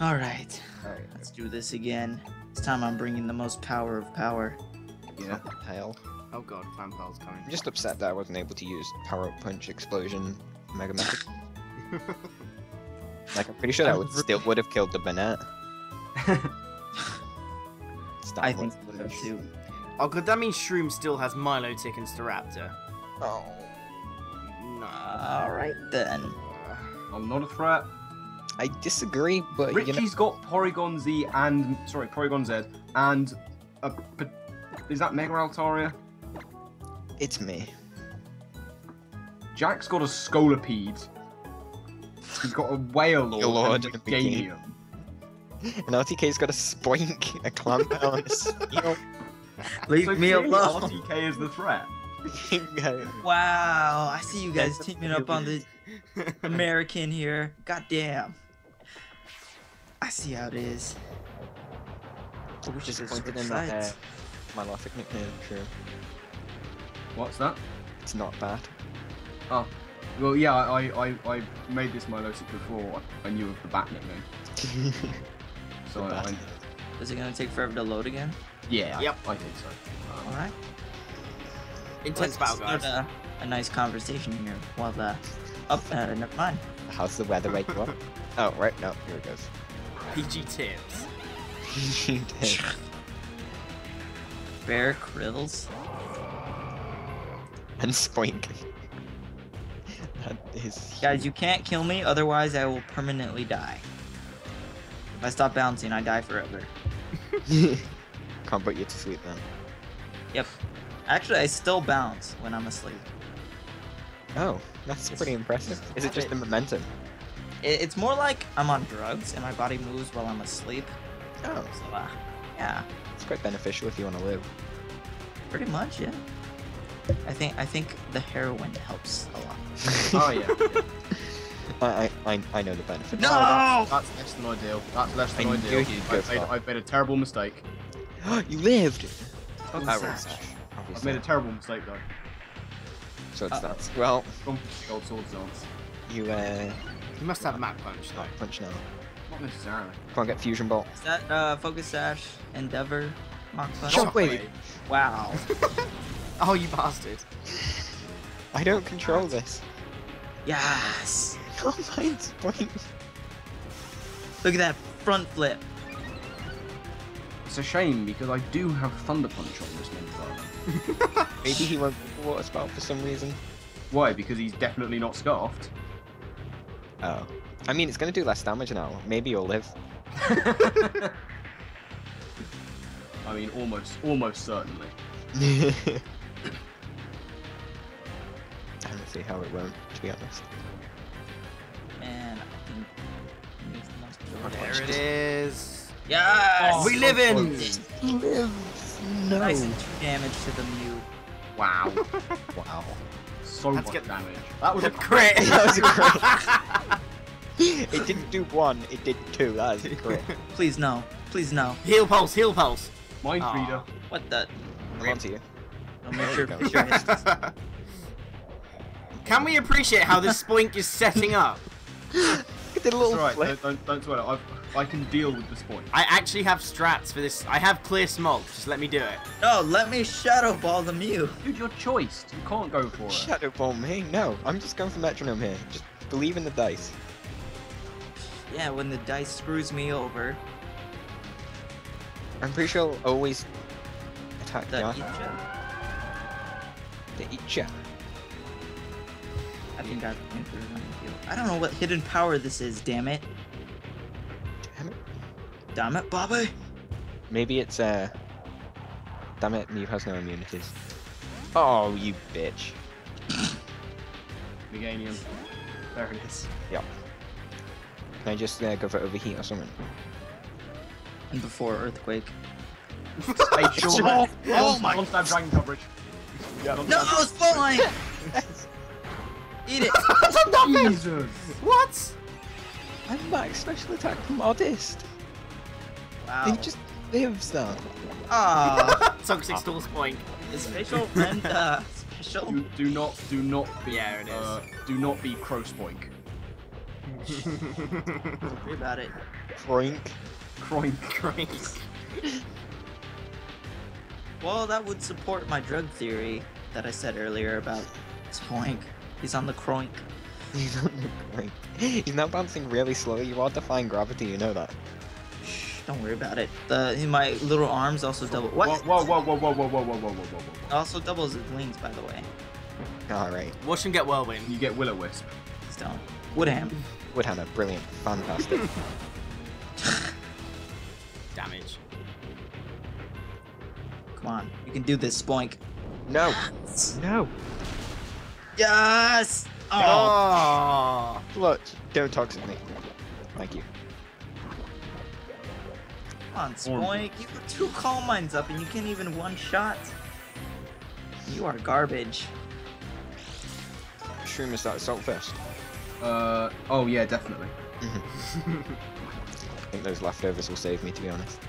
All right, Alright. let's do this again. This time I'm bringing the most power of power. Yeah. What hell? Oh god, Fanpal's coming. I'm just upset that I wasn't able to use Power Punch Explosion Mega Method. like, I'm pretty sure that would still would have killed the Bennett. Stat I think was- we would have too. oh god, that means Shroom still has Milotic and Staraptor. Oh. No. All right then. Uh, I'm not a threat. I disagree, but you know, Ritchie's got Porygon Z and sorry, Porygon Z and a, p- is that Mega Altaria? it's me. Jack's got a Scolipede. He's got a Wailord Lord and a and. Meganium. And RTK's got a Spoink, a Clamp and a Steel. Leave So me alone. RTK is the threat. Wow, I see you guys teaming up on the American here. God damn. I see how it is. I was just Just pointed in that uh, sides. Milotic nickname, true. What's that? It's not bad. Oh. Well, yeah, I, I, I made this Milotic before I knew of the bat nickname. So I, Bat. I, Is it gonna take forever to load again? yeah, Yep. I, I think so. Um, All right. Intense battle, guys. start a, a nice conversation here. While the up, uh, never mind. How's the weather wake you up? Oh, right, no, here it goes. PG tips. Bear Krills. and Spoink. that is Guys, you can't kill me, otherwise I will permanently die. If I stop bouncing, I die forever. Can't put you to sleep then. Yep. Actually, I still bounce when I'm asleep. Oh, that's It's- pretty impressive. Is it just the momentum? It, it's more like I'm on drugs and my body moves while I'm asleep. Oh, So, uh, yeah, it's quite beneficial if you want to live. pretty much, yeah. I think I think the heroin helps a lot. Oh yeah. I, I, I, I know the benefits. No! That's less than ideal. That's less than I knew ideal. you'd go I've made, I've made a terrible mistake. you lived! Oh, I was. I've made a terrible mistake though. So it's Uh-oh. that. Well, Gone for sword dance. you uh, You must have Mach Punch though. punch now. Not necessarily. Can't get fusion bolt. Is that uh, Focus Sash, Endeavor, Mach Punch? Shockwave. Wow. Oh, you bastard. I don't control this. Yes. Oh, mine's point. Look at that front flip. It's a shame because I do have Thunder Punch on this motherfucker. Maybe he won't go for water spell for some reason. Why? Because he's definitely not scarfed. Oh. I mean, it's gonna do less damage now. Maybe you'll live. I mean, almost, almost certainly. I don't see how it won't, to be honest. Man, I think he needs the most There it is. Yes. Oh, we so live in. close. Lives. No. Nice and two damage to the Mew. Wow. Wow. So Let's much get- damage. That was a Crit. That was a crit. it didn't do one, it did two. That is a crit. Please no. Please no. heal pulse, heal pulse. Mind Aw. reader. What the? I'm onto you. I'll make sure we go. Fisher hits this. Can we appreciate how this spoink is setting up? It did a little alright, flip. don't, don't, don't sweat it. I've, I can deal with this point. I actually have strats for this. I have clear smog. Just let me do it. No, let me shadow ball the Mew. Dude, your choice. You can't go for it. Shadow Ball me? No, I'm just going for metronome here. Just believe in the dice. Yeah, when the dice screws me over, I'm pretty sure I'll always attack the the Icha. The Icha. I think I've been my heal. I don't know what hidden power this is, damn it. Damn it. Damn Bobby. Maybe it's uh. Damn it, Mew has no immunities. Oh, you bitch. Meganium. There it is. Yep. Can I just uh, go for overheat or something? And before Earthquake. Hey, sure. Oh my- Constant dragon coverage. No, Spotlight! Eat it! Jesus. What? I'm max special attack modest. Wow. He just lives though. Ah, Toxic stall spoink. is facial and uh, special? Do, do not, do not be. Yeah, it is. Uh, do not be Crowspoink. Don't worry about it. Croink. Croink. Great. Well, that would support my drug theory that I said earlier about Spoink. He's on the croink. He's on the croink. He's now bouncing really slow. You are defying gravity, you know that. Shh, don't worry about it. The my little arms also double. What? Whoa, whoa, whoa, whoa, whoa, whoa, whoa, whoa, whoa, whoa, whoa, whoa. Also doubles his wings, by the way. Alright. Watch him get whirlwind. You get Will-O-Wisp. Please don't. Woodham. Woodhammer, brilliant. Fantastic. Damage. Come on, you can do this, Spoink. no! No! Yes. Oh. Oh. Look, don't toxic me. Thank you. Come on, Spoink. You put two Calm Minds up and you can't even one shot. You are garbage. Shroom is that assault first. Uh, oh yeah, definitely. I think those leftovers will save me, to be honest.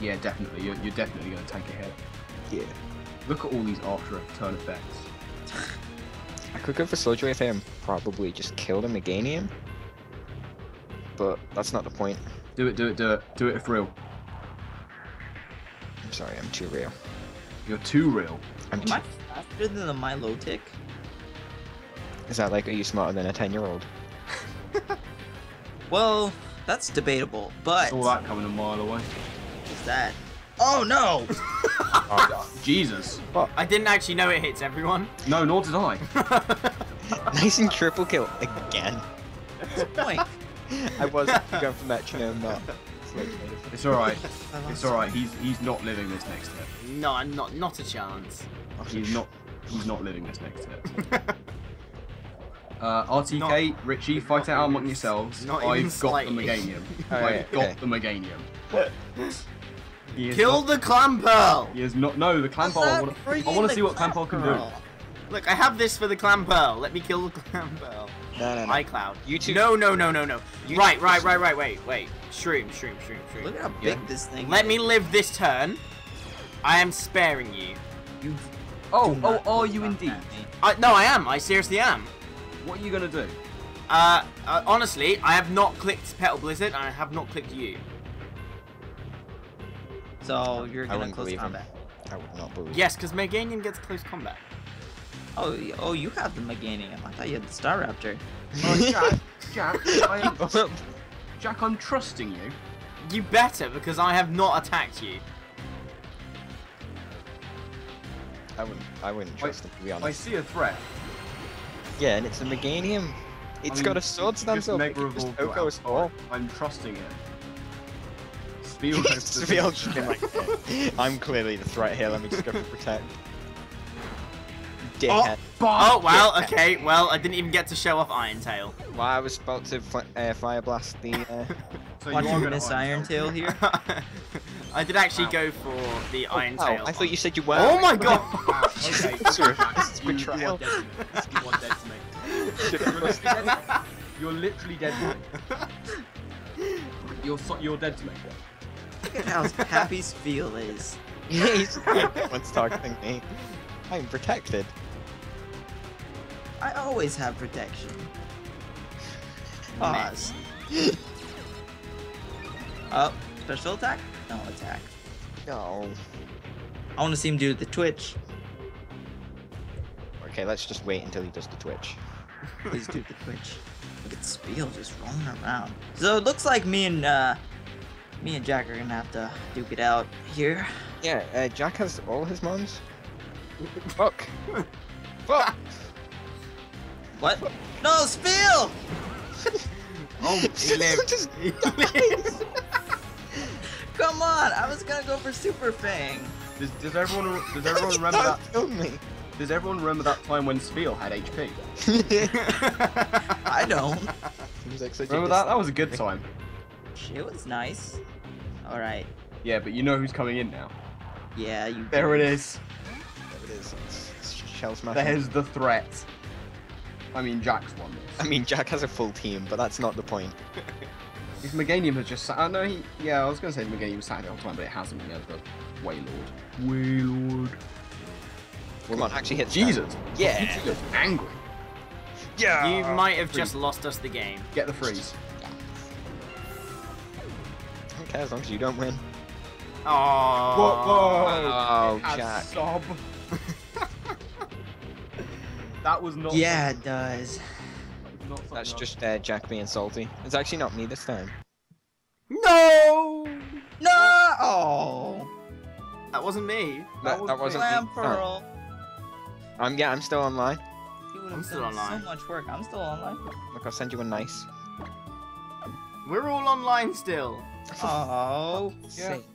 Yeah, definitely. You're, you're definitely going to tank ahead. Yeah. Look at all these after a turn effects. I could go for Sludge Wave here and probably just kill the Meganium. But that's not the point. Do it, do it, do it. Do it for real. I'm sorry, I'm too real. You're too real. I'm Am too... I faster than the Milotic? Is that like, are you smarter than a 10 year old? Well, that's debatable, but Saw that coming a mile away. is that? Oh no! Oh, Jesus. I didn't actually know it hits everyone. No, nor did I. nice and triple kill again. Spoink. I was going for metronome, not It's alright. It's alright. He's he's not living this next hit. no, I'm not. Not a chance. He's not he's not living this next hit. Uh, RTK, Ritchie, fight it out among yourselves. not even I've got slightly. the Meganium. Alright, I've got okay. the Meganium. Kill not, the Clamperl! He is not. No, the Clampole. I want to. I want to see what Clampole can do. Look, I have this for the Clamperl. Let me kill the Clamperl. No, no, no. iCloud. You two- No, no, no, no, no. You right, right, right, right. Wait, wait. Shroom, shroom, shroom, shroom. Look at how Yeah. big this thing Let is. me live this turn. I am sparing you. You Oh, do oh, are you indeed? I, no, I am. I seriously am. What are you gonna do? Uh, uh, honestly, I have not clicked Petal Blizzard, and I have not clicked you. So you're gonna close believe him. combat. I would not believe Yes, because Meganium gets close combat. Oh, oh, you have the Meganium. I thought you had the Staraptor. Oh, Jack, Jack, I am. Jack, I'm trusting you. You better, because I have not attacked you. I wouldn't, I wouldn't I- trust him, to be honest. I see a threat. Yeah, and it's a Meganium. It's I mean, got a sword you stance just up. It can just evolved poke to us all. I'm trusting it. Spiel has Spiel like, "Eh, I'm clearly the threat here. Let me just go for protect. Dickhead. Oh, well, okay. Well, I didn't even get to show off Iron Tail. Well, I was about to fi- uh, fire blast the. Uh... So Watch you are you gonna miss Iron Tail here. I did actually Wow. go for the Oh, Iron wow, Tail. I thought you said you were. Oh my god! Wow, okay. Sir, Jack, this is you, you betrayal. are dead to me. You are dead to me. You're literally dead. You're dead to me. You're so, you're dead to me. Look at how happy Spiel is. He's once targeting me. I'm protected. I always have protection. Pause. Oh, special attack? No attack. No. I want to see him do the Twitch. Okay, let's just wait until he does the twitch. Please do the Twitch. Look at Spiel just rolling around. So it looks like me and uh, me and Jack are gonna have to duke it out here. Yeah, uh, Jack has all his mons. Fuck. Fuck. What? No, Spiel! Oh, he lived. Just- He lived. Come on! I was gonna go for Super Fang. Does, does everyone does everyone remember that? Don't kill me. Does everyone remember that time when Spiel had HP? I don't. Like Remember that? That was a good time. It was nice. All right. Yeah, but you know who's coming in now. Yeah, you. There it is. There it is. It's, it's shell smashing. There's the threat. I mean, Jack's won I mean, Jack has a full team, but that's not the point. His Meganium has just sat. Oh, no, he. Yeah, I was going to say the Meganium sat the whole time, but it hasn't. He has the Wailord. Wailord. Come on, actually hit. the Jesus. Yeah. He looks angry. Yeah. You might have just lost us the game. Get the freeze. Okay, as long as you don't win. Oh. Whoa, whoa. Oh, Jack. Sob. That was not. Yeah, it does. that That's something just uh, Jack being salty. It's actually not me this time. No. No! Oh! That wasn't me. That, was that wasn't me. Slam Oh, I'm yeah, I'm still online. I'm still online. so much work. I'm still online. Look, I'll send you a nice. We're all online still. Oh. Yeah. Sake.